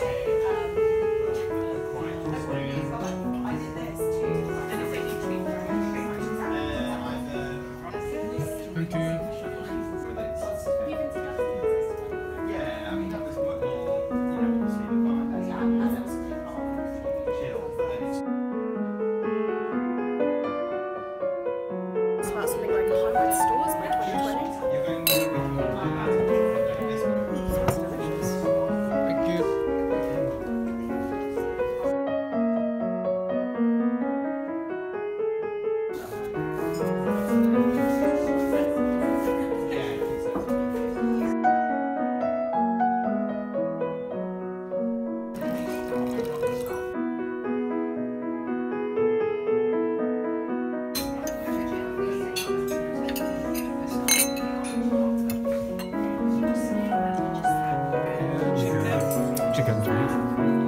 Thank you. chickens, right?